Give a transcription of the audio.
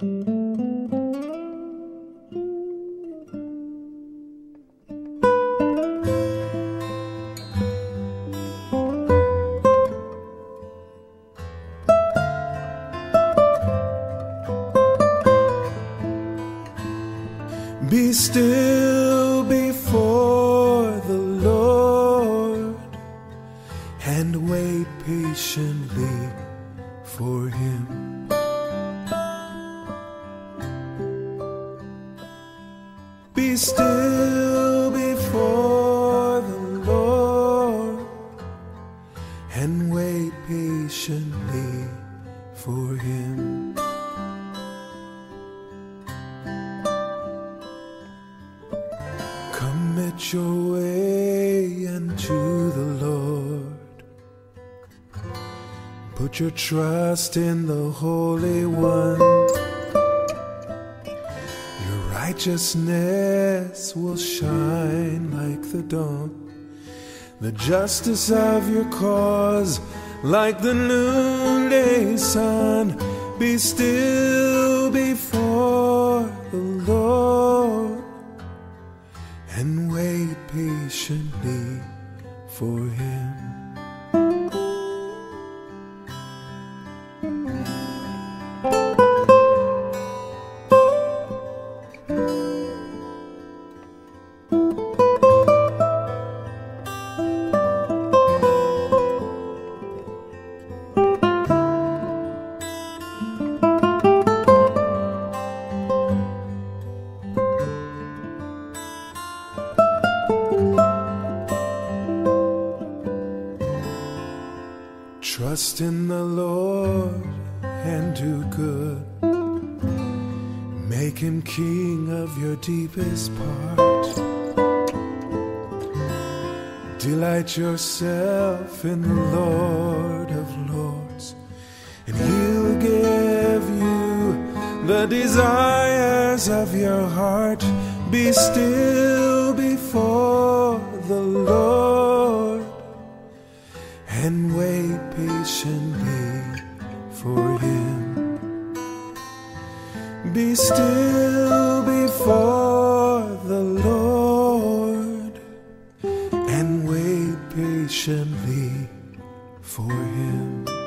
Be still before the Lord and wait patiently for Him. Be still before the Lord and wait patiently for Him. Commit your way unto the Lord. Put your trust in the Holy One. Righteousness will shine like the dawn. The justice of your cause, like the noonday sun, be still before the Lord and wait patiently for Him. Trust in the Lord and do good. Make him king of your deepest part. Delight yourself in the Lord of Lords, and he'll give you the desires of your heart. Be still Be still before the Lord and wait patiently for him.